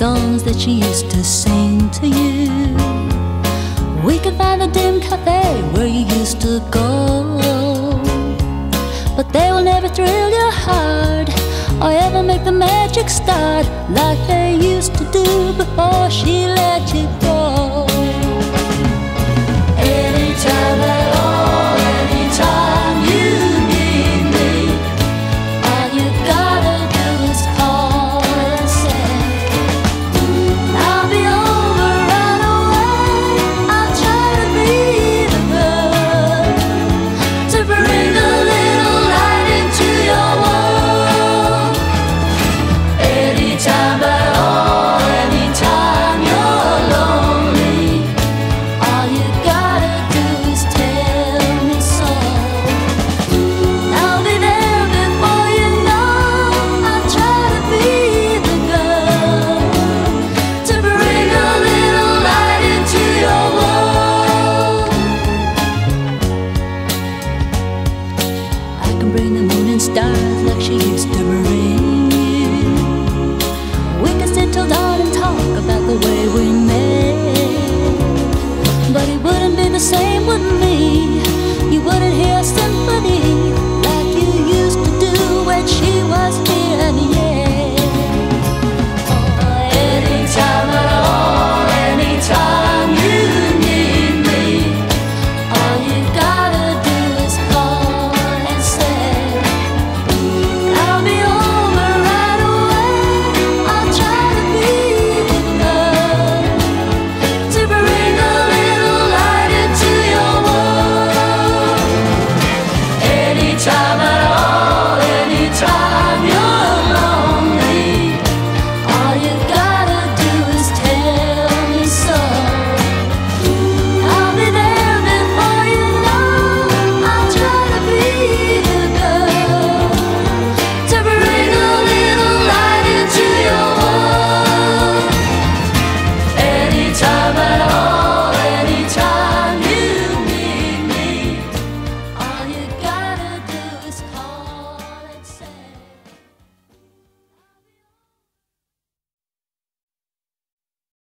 that she used to sing to you. We could find the dim cafe where you used to go. But they will never thrill your heart or ever make the magic start like they used to do before she let you go. stars like she used to bring in. We could sit till dawn and talk about the way we met. But it wouldn't be the same with me. You wouldn't hear a symphony.